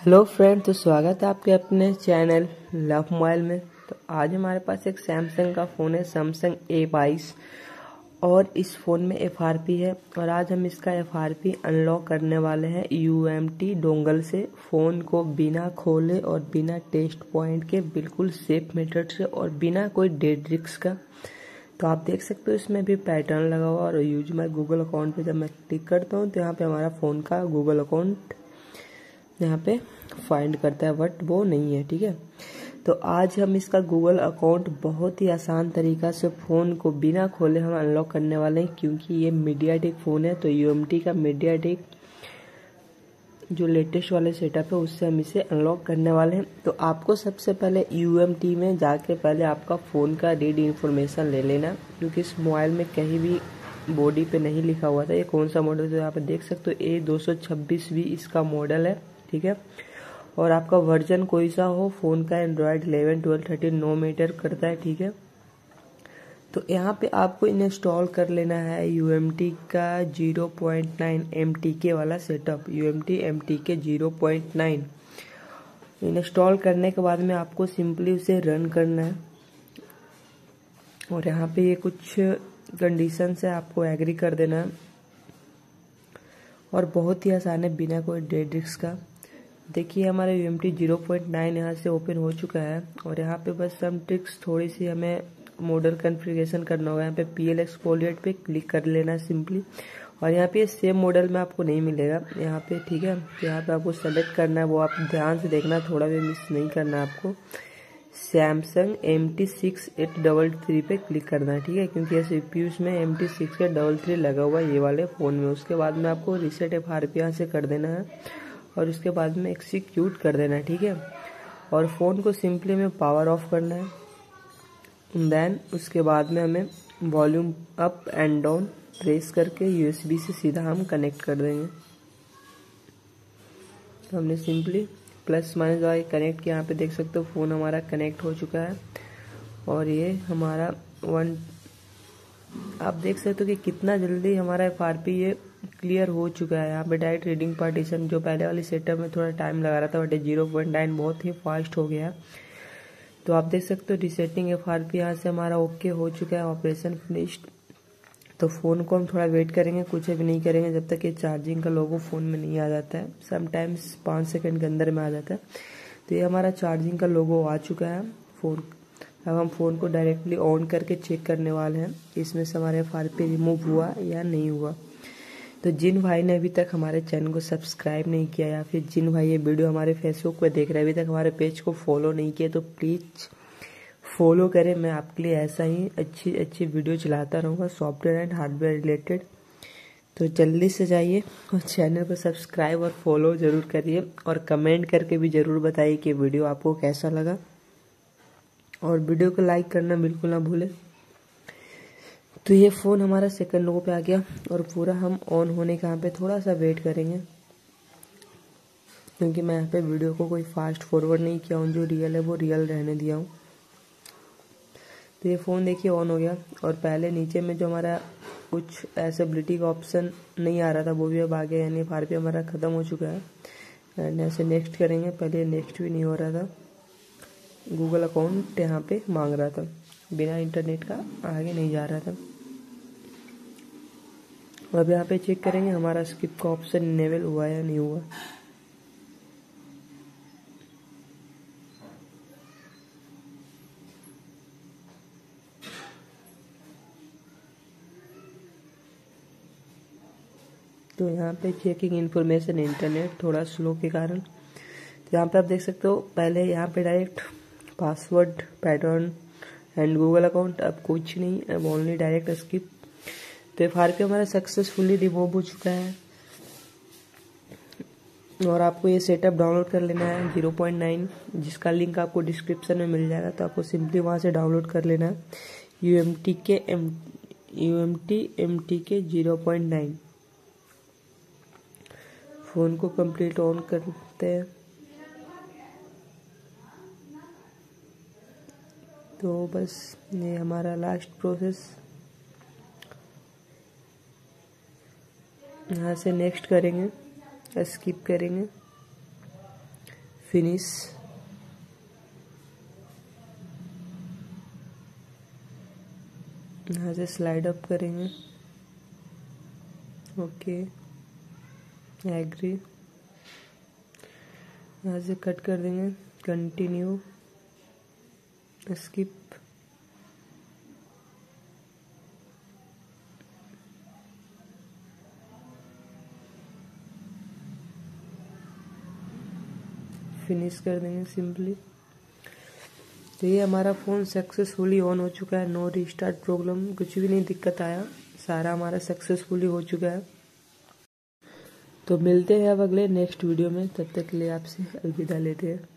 Hello friend तो स्वागत है आपके अपने चैनल लव मोबाइल में। तो आज हमारे पास एक सैमसंग का फ़ोन है, सैमसंग ए बाईस, और इस फ़ोन में FRP है, और आज हम इसका FRP अनलॉक करने वाले हैं यू एम टी डोंगल से। फ़ोन को बिना खोले और बिना टेस्ट पॉइंट के बिल्कुल सेफ़ मेथड से और बिना कोई डेड रिक्स का। तो आप देख सकते हो, इसमें भी पैटर्न लगा हुआ और यूज़ माई गूगल अकाउंट पे जब मैं क्लिक करता हूँ तो यहाँ पे हमारा फ़ोन का गूगल अकाउंट यहाँ पे फाइंड करता है बट वो नहीं है, ठीक है? तो आज हम इसका गूगल अकाउंट बहुत ही आसान तरीका से फ़ोन को बिना खोले हम अनलॉक करने वाले हैं, क्योंकि ये मीडिया फ़ोन है तो यूएमटी का मीडिया जो लेटेस्ट वाले सेटअप है, उससे हम इसे अनलॉक करने वाले हैं। तो आपको सबसे पहले यू में जाके पहले आपका फ़ोन का रीड इन्फॉर्मेशन ले लेना, क्योंकि इस मोबाइल में कहीं भी बॉडी पे नहीं लिखा हुआ था। ये कौन सा मॉडल तो यहाँ देख सकते हो ए दो भी इसका मॉडल है। ठीक है? और आपका वर्जन कोई सा हो फ़ोन का Android eleven twelve thirteen no matter करता है, ठीक है? तो यहाँ पे आपको इंस्टॉल कर लेना है यूएमटी का 0.9 एम टी के वाला setup U M T M T K 0.9 install करने के बाद में आपको सिंपली उसे रन करना है। और यहाँ पे ये कुछ कंडीशन है, आपको एग्री कर देना है। और बहुत ही आसान है, बिना कोई डेड रिक्स का। देखिए, हमारा U M T zero point nine यहाँ से ओपन हो चुका है और यहाँ पे बस हम ट्रिक्स थोड़ी सी हमें मॉडल कन्फिग्रेशन करना होगा। यहाँ पे पी एल एक्स एक्सपोलिएट पे क्लिक कर लेना सिंपली और यहाँ पे सेम मॉडल में आपको नहीं मिलेगा। यहाँ पे ठीक है तो यहाँ पे आपको सेलेक्ट करना है, वो आप ध्यान से देखना, थोड़ा भी मिस नहीं करना आपको। Samsung M T six eight double three पे क्लिक करना है, ठीक है? क्योंकि ये सी में M T six eight double three लगा हुआ है, ये वाले फ़ोन में। उसके बाद में आपको रिसेट एफ़ आर पी यहाँ से कर देना है। और उसके बाद में एक्सिक्यूट कर देना है, ठीक है? और फ़ोन को सिंपली में पावर ऑफ़ करना है। देन उसके बाद में हमें volume up and down press करके यूएसबी से सीधा हम कनेक्ट कर देंगे। तो हमने simply plus minus Y connect किया। यहाँ पे देख सकते हो फ़ोन हमारा कनेक्ट हो चुका है। और ये हमारा वन आप देख सकते हो कि कितना जल्दी हमारा FRP ये क्लियर हो चुका है यहाँ पे डायरेक्ट रीडिंग पार्टीशन जो पहले वाली सेटअप में थोड़ा टाइम लगा रहा था बट ज़ीरो पॉइंट नाइन बहुत ही फास्ट हो गया तो आप देख सकते हो रिसेटिंग एफ़ आर पी यहाँ से हमारा ओके हो चुका है ऑपरेशन फिनिश्ड तो फ़ोन को हम थोड़ा वेट करेंगे, कुछ भी नहीं करेंगे जब तक ये चार्जिंग का लोगो फ़ोन में नहीं आ जाता है। समटाइम्स पाँच सेकेंड के अंदर में आ जाता है। तो ये हमारा चार्जिंग का लोगो आ चुका है फ़ोन अब हम फ़ोन को डायरेक्टली ऑन करके चेक करने वाले हैं इसमें से हमारे एफ़ रिमूव हुआ या नहीं हुआ। तो जिन भाई ने अभी तक हमारे चैनल को सब्सक्राइब नहीं किया या फिर जिन भाई ये वीडियो हमारे फेसबुक पे देख रहे हैं, अभी तक हमारे पेज को फॉलो नहीं किया तो प्लीज़ फॉलो करें। मैं आपके लिए ऐसा ही अच्छी अच्छी वीडियो चलाता रहूँगा सॉफ्टवेयर एंड हार्डवेयर रिलेटेड तो जल्दी से जाइए और चैनल को सब्सक्राइब और फॉलो ज़रूर करिए और कमेंट करके भी ज़रूर बताइए कि वीडियो आपको कैसा लगा। और वीडियो को लाइक करना बिल्कुल ना भूलें। तो ये फ़ोन हमारा सेकंड लोगों पे आ गया और पूरा हम ऑन होने के यहाँ पे थोड़ा सा वेट करेंगे। क्योंकि मैं यहाँ पे वीडियो को कोई फास्ट फॉरवर्ड नहीं किया हूँ, जो रियल है वो रियल रहने दिया हूँ। तो ये फ़ोन देखिए ऑन हो गया और पहले नीचे में जो हमारा कुछ एसेबिलिटी का ऑप्शन नहीं आ रहा था, वो भी अब आ गया यानी फार पे हमारा ख़त्म हो चुका है। एंड ऐसे नेक्स्ट करेंगे, पहले नेक्स्ट भी नहीं हो रहा था। गूगल अकाउंट यहाँ पे मांग रहा था, बिना इंटरनेट का आगे नहीं जा रहा था। अब यहाँ पे चेक करेंगे, हमारा स्किप का ऑप्शन इनेबल हुआ या नहीं हुआ? तो यहाँ पे चेकिंग इन्फॉर्मेशन इंटरनेट थोड़ा स्लो के कारण। तो यहाँ पे आप देख सकते हो, पहले यहाँ पे direct password pattern and Google account अब कुछ नहीं, अब ओनली डायरेक्ट स्किप तो एफ़ आर हमारा सक्सेसफुली रिमूव हो चुका है। और आपको ये सेटअप डाउनलोड कर लेना है ज़ीरो पॉइंट नाइन जिसका लिंक आपको डिस्क्रिप्शन में मिल जाएगा तो आपको सिंपली वहाँ से डाउनलोड कर लेना है। U M T K M U M T M T K zero point nine phone को कंप्लीट ऑन करते हैं। तो बस, ये हमारा लास्ट प्रोसेस यहाँ से नेक्स्ट करेंगे स्किप करेंगे। फिनिश यहाँ से स्लाइड अप करेंगे। ओके एग्री यहाँ से कट कर देंगे। कंटिन्यू स्किप फिनिश कर देंगे सिंपली तो ये हमारा फ़ोन सक्सेसफुली ऑन हो चुका है. नो रिस्टार्ट प्रॉब्लम कुछ भी नहीं दिक्कत आया. सारा हमारा सक्सेसफुली हो चुका है. तो मिलते हैं अब अगले नेक्स्ट वीडियो में. तब तक के लिए आपसे अलविदा लेते हैं.